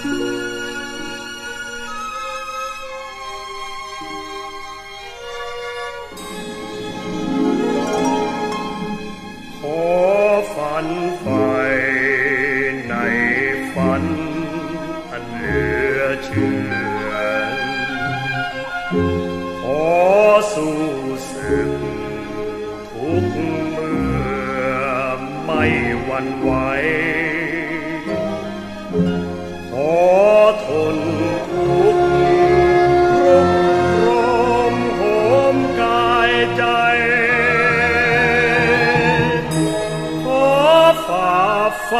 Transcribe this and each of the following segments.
ขอฝันไฟในฝัน อันเลือเชื่อขอสู่ศึกทุกเมื่อไม่หวั่นไหว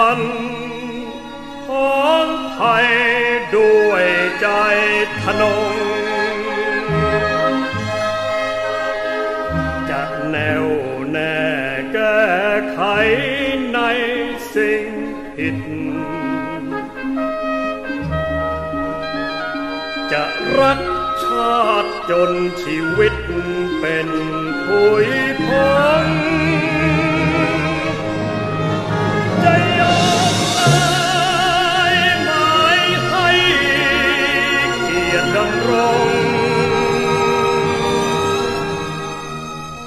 ันของไทยด้วยใจทนง จะแนวแน่แก้ไขในสิ่งผิด จะรักชาติจนชีวิตเป็นผุยพง ดำรง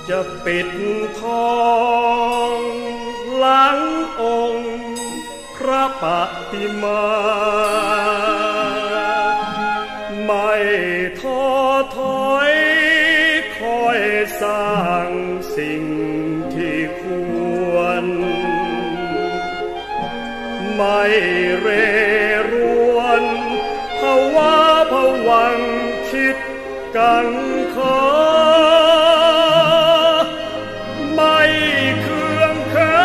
จะปิดทองหลังองค์พระปฏิมา ไม่ท้อถอยคอยสร้างสิ่งที่ควร ไม่เรร วังคิดกังขาไม่เครื่องแค้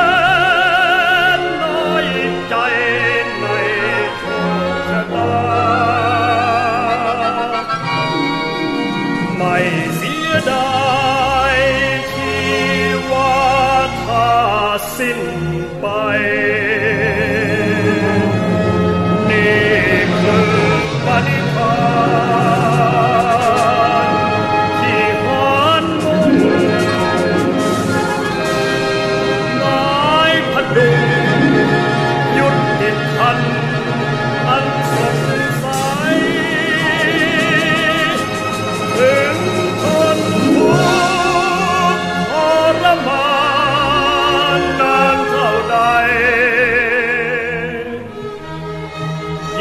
นน้อยใจในโชคชะตา ไม่เสียดายชีวาถ้าสิ้นไป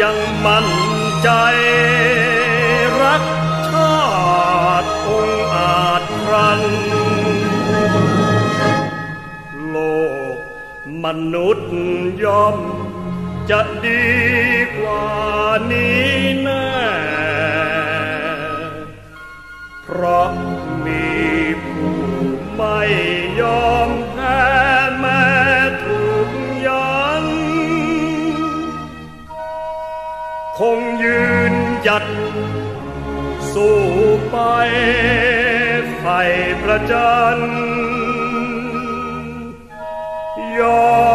ยังมั่นใจรักชาติองอาจครัน โลกมนุษย์ย่อมจะดีกว่านี้ คงยืนหยัด สู้ไปไฟประจันยอ